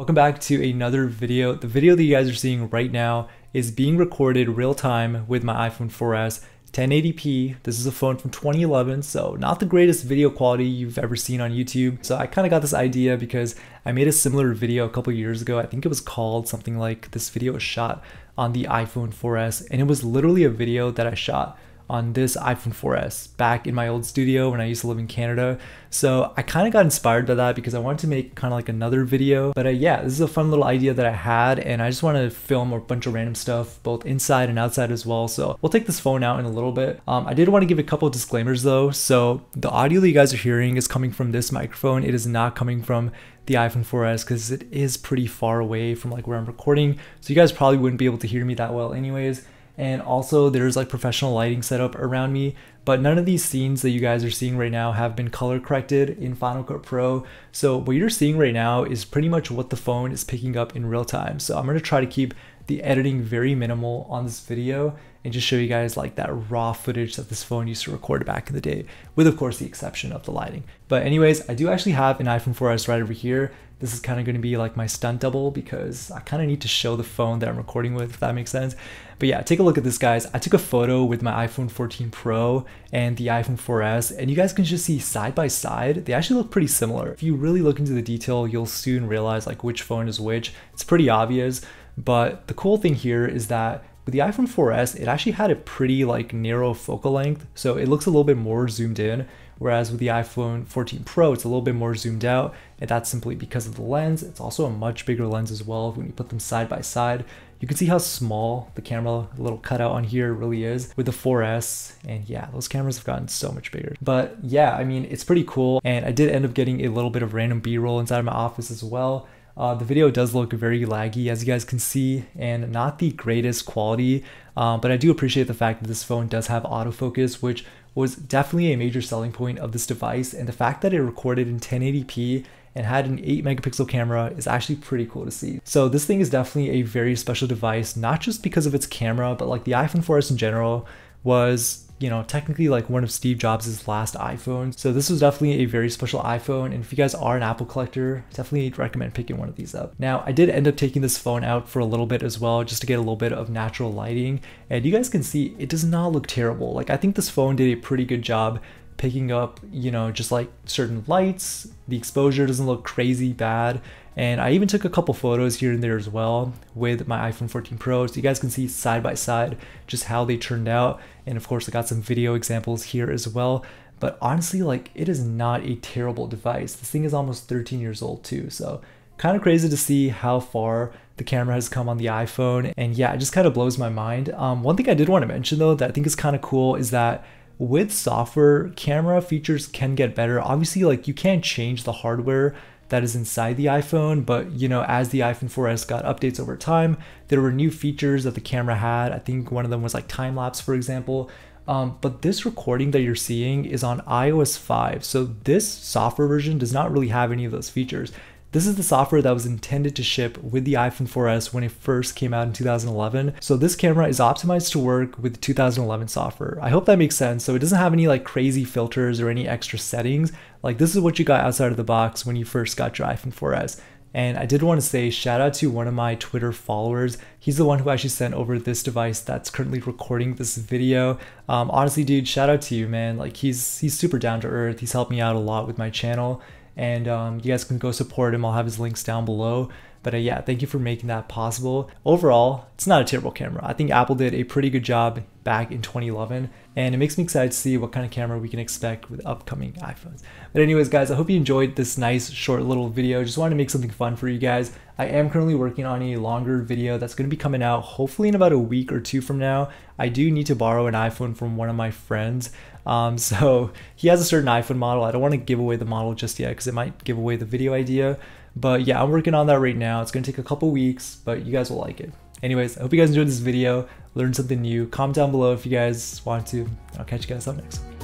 Welcome back to another video. The video that you guys are seeing right now is being recorded real time with my iPhone 4S 1080p. This is a phone from 2011, so not the greatest video quality you've ever seen on YouTube. So I kind of got this idea because I made a similar video a couple years ago. I think it was called something like this video was shot on the iPhone 4S and it was literally a video that I shot on this iPhone 4S back in my old studio when I used to live in Canada. So I kind of got inspired by that because I wanted to make kind of like another video. But uh, yeah, this is a fun little idea that I had and I just want to film a bunch of random stuff both inside and outside as well. So we'll take this phone out in a little bit. Um, I did want to give a couple disclaimers though. So the audio that you guys are hearing is coming from this microphone. It is not coming from the iPhone 4S because it is pretty far away from like where I'm recording. So you guys probably wouldn't be able to hear me that well anyways and also there's like professional lighting set up around me but none of these scenes that you guys are seeing right now have been color corrected in Final Cut Pro. So what you're seeing right now is pretty much what the phone is picking up in real time. So I'm going to try to keep the editing very minimal on this video and just show you guys like that raw footage that this phone used to record back in the day with of course the exception of the lighting but anyways I do actually have an iPhone 4S right over here this is kind of going to be like my stunt double because I kind of need to show the phone that I'm recording with, if that makes sense. But yeah, take a look at this, guys. I took a photo with my iPhone 14 Pro and the iPhone 4S, and you guys can just see side by side, they actually look pretty similar. If you really look into the detail, you'll soon realize like which phone is which. It's pretty obvious, but the cool thing here is that with the iPhone 4S, it actually had a pretty like narrow focal length, so it looks a little bit more zoomed in, whereas with the iPhone 14 Pro, it's a little bit more zoomed out, and that's simply because of the lens. It's also a much bigger lens as well when you put them side by side. You can see how small the camera little cutout on here really is with the 4S. And yeah, those cameras have gotten so much bigger. But yeah, I mean, it's pretty cool. And I did end up getting a little bit of random B-roll inside of my office as well. Uh, the video does look very laggy as you guys can see and not the greatest quality, uh, but I do appreciate the fact that this phone does have autofocus, which was definitely a major selling point of this device. And the fact that it recorded in 1080p and had an 8 megapixel camera is actually pretty cool to see. So this thing is definitely a very special device, not just because of its camera, but like the iPhone 4S in general was you know, technically like one of Steve Jobs' last iPhones. So this was definitely a very special iPhone. And if you guys are an Apple collector, definitely recommend picking one of these up. Now, I did end up taking this phone out for a little bit as well, just to get a little bit of natural lighting. And you guys can see it does not look terrible. Like I think this phone did a pretty good job picking up, you know, just like certain lights. The exposure doesn't look crazy bad. And I even took a couple photos here and there as well with my iPhone 14 Pro. So you guys can see side by side just how they turned out. And of course, I got some video examples here as well. But honestly, like it is not a terrible device. This thing is almost 13 years old too. So kind of crazy to see how far the camera has come on the iPhone. And yeah, it just kind of blows my mind. Um, one thing I did want to mention though that I think is kind of cool is that with software, camera features can get better. Obviously, like you can't change the hardware that is inside the iPhone, but you know, as the iPhone 4S got updates over time, there were new features that the camera had. I think one of them was like time lapse, for example. Um, but this recording that you're seeing is on iOS 5. So this software version does not really have any of those features. This is the software that was intended to ship with the iPhone 4S when it first came out in 2011. So this camera is optimized to work with 2011 software. I hope that makes sense. So it doesn't have any like crazy filters or any extra settings. Like this is what you got outside of the box when you first got your iPhone 4S. And I did want to say shout out to one of my Twitter followers. He's the one who actually sent over this device that's currently recording this video. Um, honestly, dude, shout out to you, man. Like he's he's super down to earth. He's helped me out a lot with my channel and um, you guys can go support him. I'll have his links down below. But uh, yeah, thank you for making that possible. Overall, it's not a terrible camera. I think Apple did a pretty good job back in 2011, and it makes me excited to see what kind of camera we can expect with upcoming iPhones. But anyways, guys, I hope you enjoyed this nice short little video. Just wanted to make something fun for you guys. I am currently working on a longer video that's going to be coming out hopefully in about a week or two from now. I do need to borrow an iPhone from one of my friends. Um, so he has a certain iPhone model. I don't want to give away the model just yet because it might give away the video idea. But yeah, I'm working on that right now. It's going to take a couple weeks, but you guys will like it. Anyways, I hope you guys enjoyed this video, learned something new. Comment down below if you guys want to. I'll catch you guys up next.